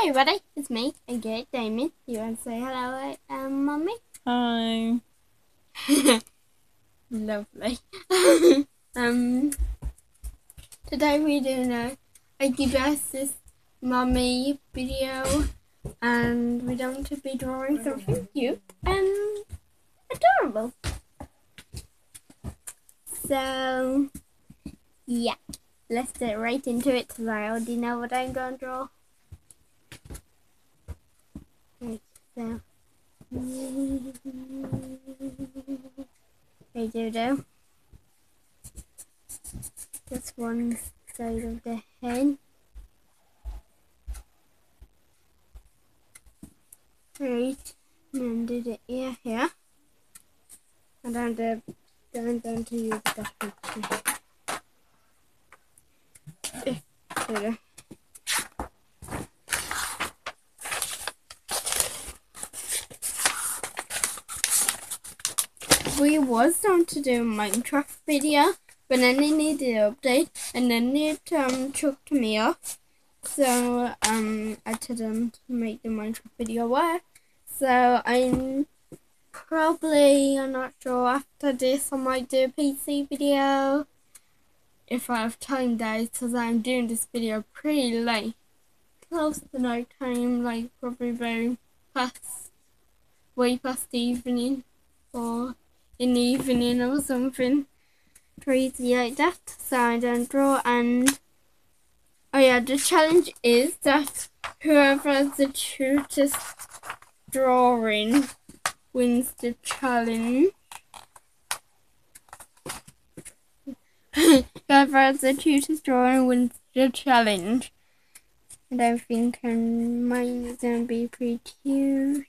Hi everybody, it's me, again, Damien. You want to say hello, um, mummy? Hi. Lovely. um, today we're doing a Eggie versus mummy video, and we're going to be drawing something cute and adorable. So, yeah, let's get right into it because I already know what I'm going to draw. Right, so. Hey Dodo. Just one side of the head. Right, and then do the ear here. And then the then down to use the picture. We was going to do a Minecraft video, but then they needed an update, and then it um chucked me off. So um I didn't make the Minecraft video work. So I'm probably I'm not sure after this I might do a PC video if I have time guys because I'm doing this video pretty late. Close to night time, like probably very past way past evening or in the evening or something crazy like that. So I don't draw and oh yeah, the challenge is that whoever has the cutest drawing wins the challenge. whoever has the cutest drawing wins the challenge. And I think mine is gonna be pretty cute.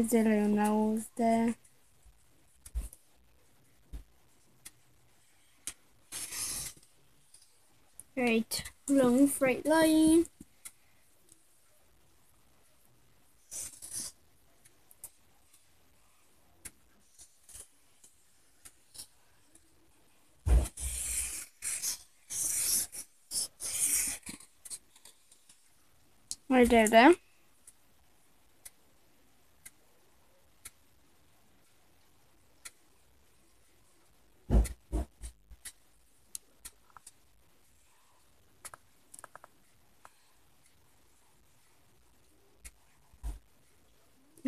There's a little nose there. Right, long straight line. Right there, there.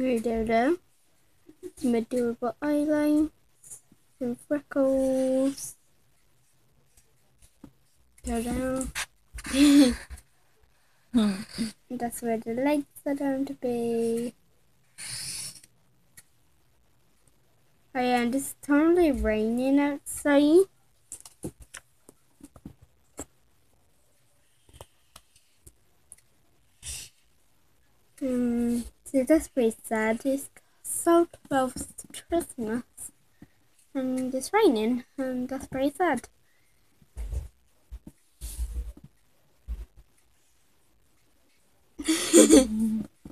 There. Some adorable eyeline. Some freckles. Go down. That's where the legs are going to be. Oh yeah, and it's totally raining outside. So that's pretty sad. It's so close to Christmas. And it's raining, and that's pretty sad.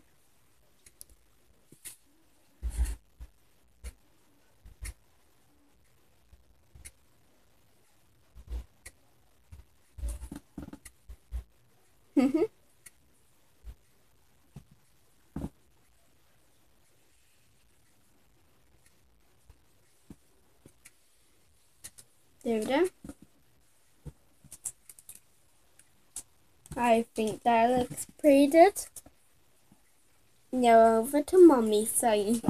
Mm-hmm. There. I think that looks pretty good. Now over to mommy's side.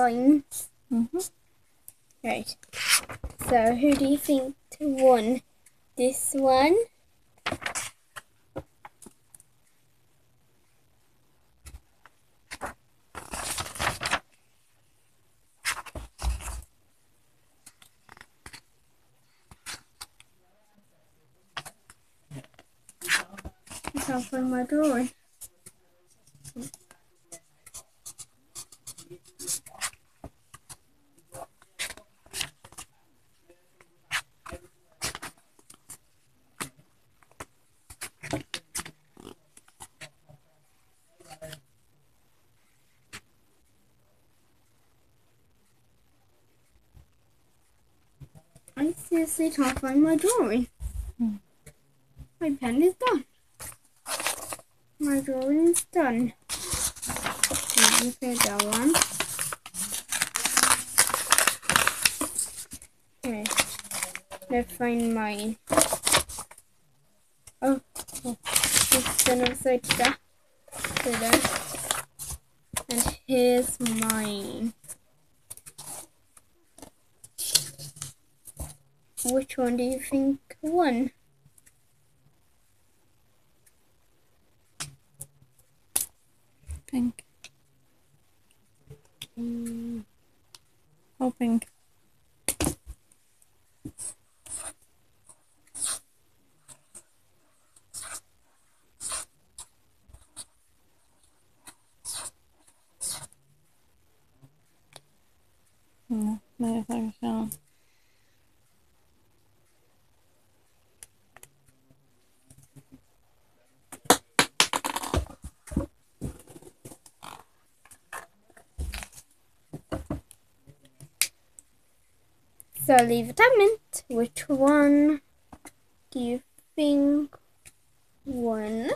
Everywhere my line. Mm-hmm. Right. So who do you think won? This one? I can't my drawing. I can't find my drawing. Hmm. My pen is done. My drawing is done. Look at that one. Okay. Let's find mine. Oh, oh. it's down. Upside down. And here's mine. Which one do you think won? Pink. Mm, Oh, pink. So leave a comment. Which one do you think won?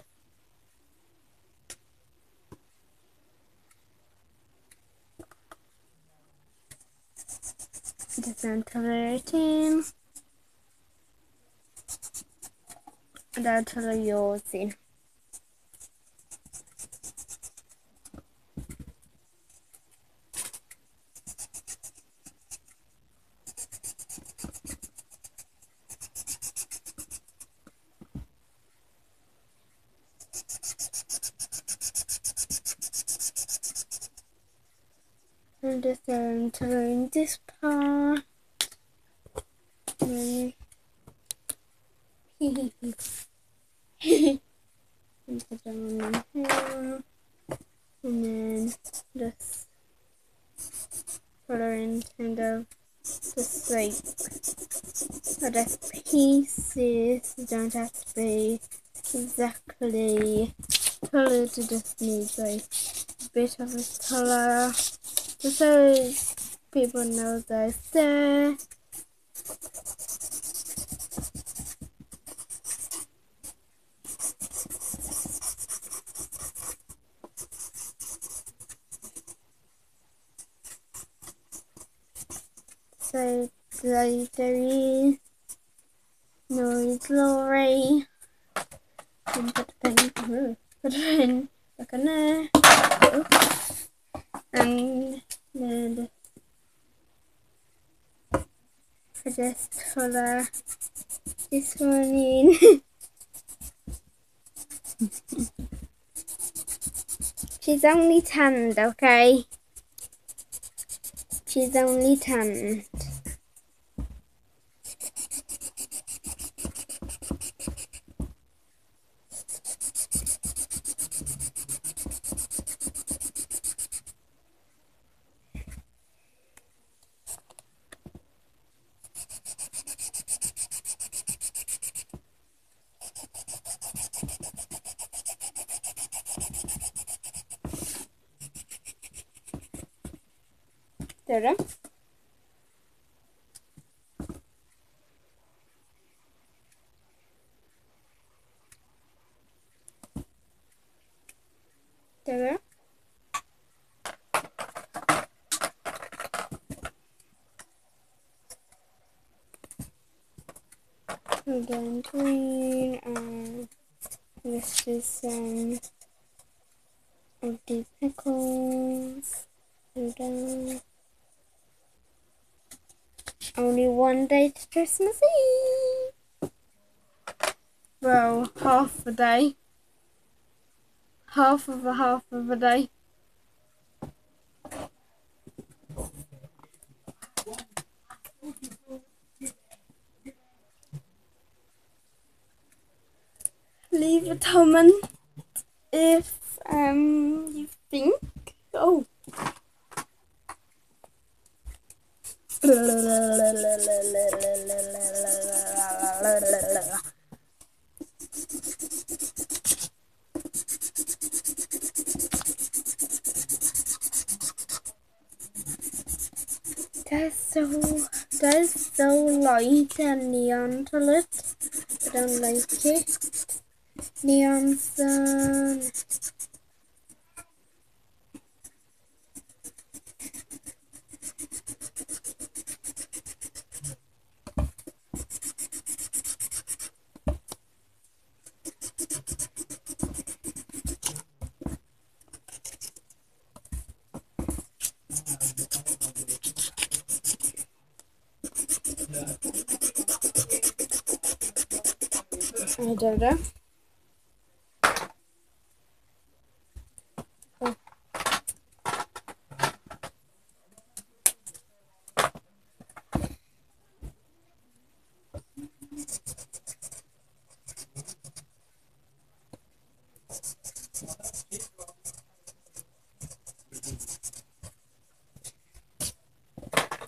December 18. Där tar jag sin. Then turn this part. Mm. and put them in here. And then just color in kind of just like other pieces. Don't have to be exactly colored, just need like a bit of a color. Just so people know that it's there. So glittery, no glory. And put the pen, put the pen back on there. Oops. And I just color this in. She's only tanned, okay? She's only tanned. There. There. Again, green, and this is some of the pickles. Ta-da. Only one day to Christmas Eve. Well, half a day. Half of a half of a day. Leave a comment if um you think. Oh. That's so that's so light and neon to look. I don't like it. Neon sun. I don't know. Oh.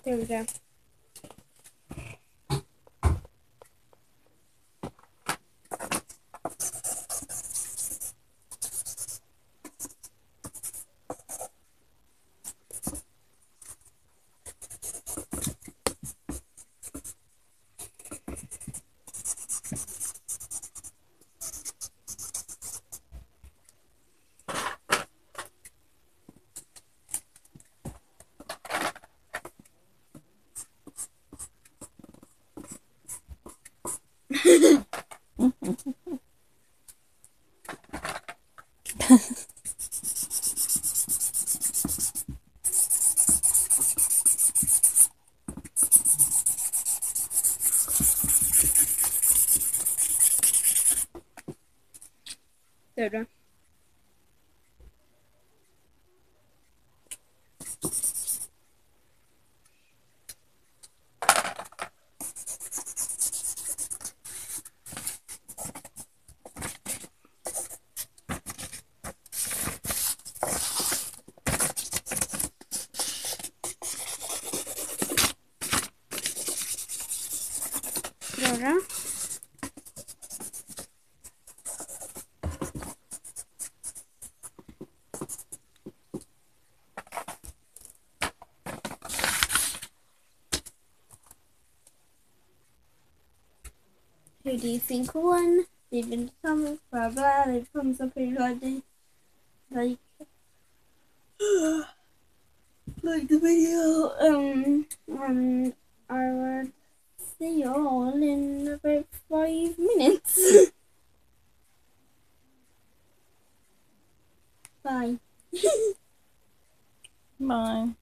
There we go. There we go. There we go. Who do you think won? Leave in the comments, blah blah, thumbs up if you liked. Like, like the video, um, and I will see you all in about five minutes. Bye. Bye.